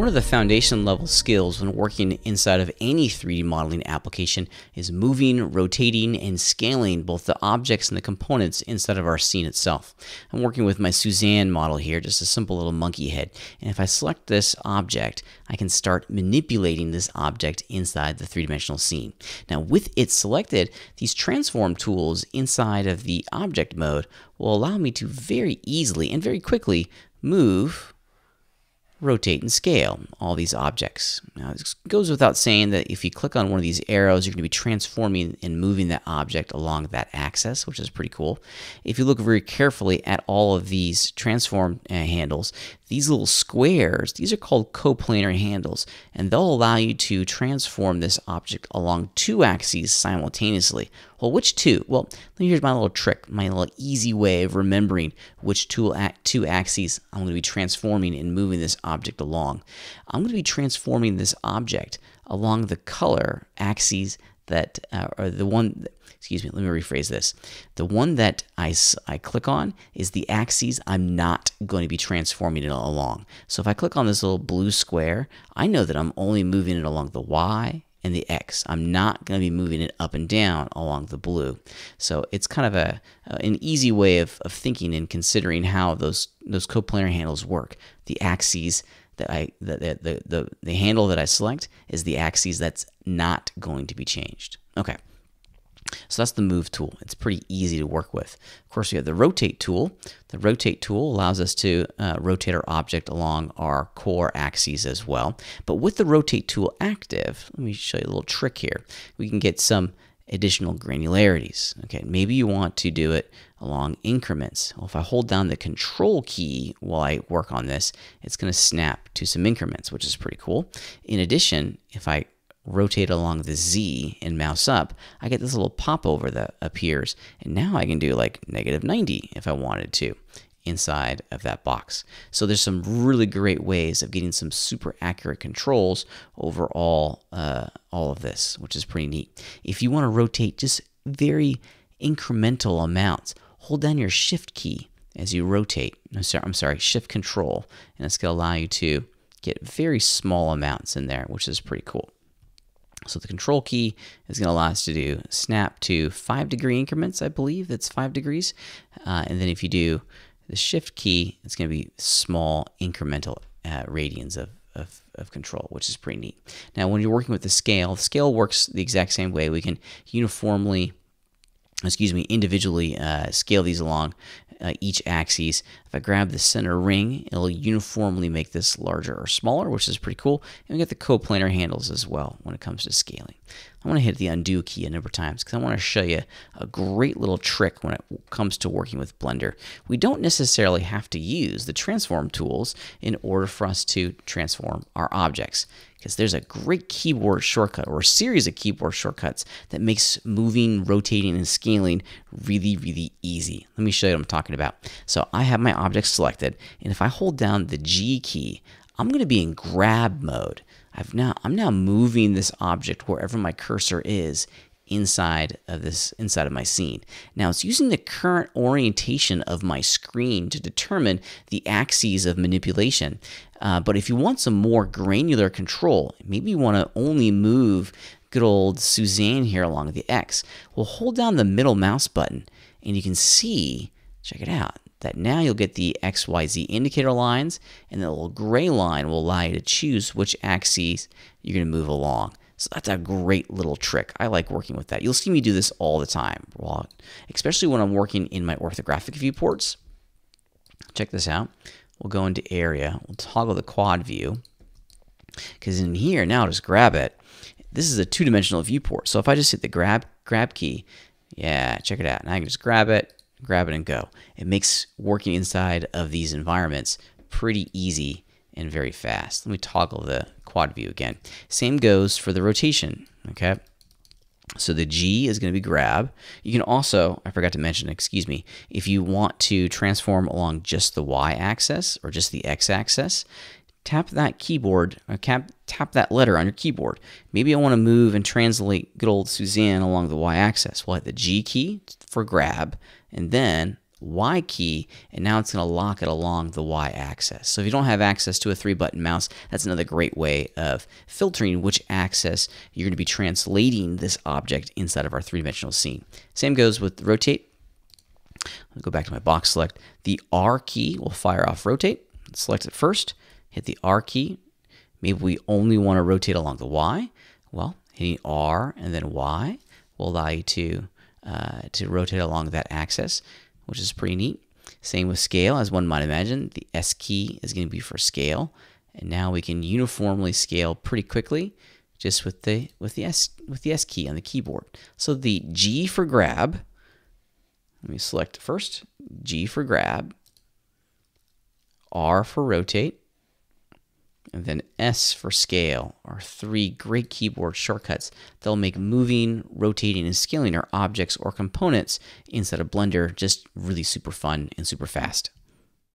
One of the foundation level skills when working inside of any 3D modeling application is moving, rotating, and scaling both the objects and the components inside of our scene itself. I'm working with my Suzanne model here, just a simple little monkey head. And if I select this object, I can start manipulating this object inside the three-dimensional scene. Now with it selected, these transform tools inside of the object mode will allow me to very easily and very quickly move rotate and scale all these objects. Now, it goes without saying that if you click on one of these arrows, you're going to be transforming and moving that object along that axis, which is pretty cool. If you look very carefully at all of these transform uh, handles, these little squares, these are called coplanar handles, and they'll allow you to transform this object along two axes simultaneously. Well, which two? Well, here's my little trick, my little easy way of remembering which two, two axes I'm going to be transforming and moving this object along. I'm going to be transforming this object along the color axes that, uh, or the one, excuse me, let me rephrase this. The one that I, I click on is the axes I'm not going to be transforming it along. So if I click on this little blue square, I know that I'm only moving it along the Y and the X. I'm not going to be moving it up and down along the blue. So it's kind of a an easy way of, of thinking and considering how those those coplanar handles work. The axes that I the, the, the, the handle that I select is the axes that's not going to be changed. Okay. So that's the move tool. It's pretty easy to work with. Of course, we have the rotate tool. The rotate tool allows us to uh, rotate our object along our core axes as well. But with the rotate tool active, let me show you a little trick here. We can get some additional granularities. Okay, maybe you want to do it along increments. Well, if I hold down the control key while I work on this, it's going to snap to some increments, which is pretty cool. In addition, if I rotate along the Z and mouse up, I get this little popover that appears. And now I can do like negative 90 if I wanted to inside of that box. So there's some really great ways of getting some super accurate controls over all, uh, all of this, which is pretty neat. If you want to rotate just very incremental amounts, hold down your shift key as you rotate. I'm sorry, I'm sorry shift control, and it's going to allow you to get very small amounts in there, which is pretty cool. So the control key is going to allow us to do snap to five degree increments, I believe that's five degrees. Uh, and then if you do the shift key, it's going to be small incremental uh, radians of, of, of, control, which is pretty neat. Now, when you're working with the scale, the scale works the exact same way. We can uniformly excuse me, individually uh, scale these along uh, each axis. If I grab the center ring, it'll uniformly make this larger or smaller, which is pretty cool. And we get the coplanar handles as well when it comes to scaling. I want to hit the undo key a number of times because I want to show you a great little trick when it comes to working with Blender. We don't necessarily have to use the transform tools in order for us to transform our objects because there's a great keyboard shortcut or a series of keyboard shortcuts that makes moving, rotating, and scaling really, really easy. Let me show you what I'm talking about. So I have my object selected, and if I hold down the G key, I'm going to be in grab mode. I've now I'm now moving this object wherever my cursor is inside of this inside of my scene. Now it's using the current orientation of my screen to determine the axes of manipulation. Uh, but if you want some more granular control, maybe you want to only move good old Suzanne here along the X. Well, hold down the middle mouse button and you can see, check it out, that now you'll get the XYZ indicator lines and the little gray line will allow you to choose which axes you're going to move along. So that's a great little trick. I like working with that. You'll see me do this all the time, especially when I'm working in my orthographic viewports. Check this out. We'll go into area. We'll toggle the quad view. Because in here, now just grab it. This is a two-dimensional viewport. So if I just hit the grab grab key, yeah, check it out. Now I can just grab it, grab it and go. It makes working inside of these environments pretty easy and very fast. Let me toggle the quad view again. Same goes for the rotation, okay? So the G is going to be grab. You can also, I forgot to mention, excuse me, if you want to transform along just the Y axis or just the X axis, tap that keyboard, uh, or tap, tap that letter on your keyboard. Maybe I want to move and translate good old Suzanne along the Y axis. We'll hit the G key for grab, and then Y key, and now it's going to lock it along the Y axis. So if you don't have access to a three button mouse, that's another great way of filtering which axis you're going to be translating this object inside of our three dimensional scene. Same goes with rotate. I'll go back to my box select. The R key will fire off rotate. Select it first, hit the R key. Maybe we only want to rotate along the Y. Well, hitting R and then Y will allow you to, uh, to rotate along that axis, which is pretty neat. Same with scale, as one might imagine. The S key is going to be for scale. And now we can uniformly scale pretty quickly just with the with the S with the S key on the keyboard. So the G for grab let me select first G for grab, R for rotate, and then S for scale are three great keyboard shortcuts that'll make moving, rotating, and scaling our objects or components inside of Blender just really super fun and super fast.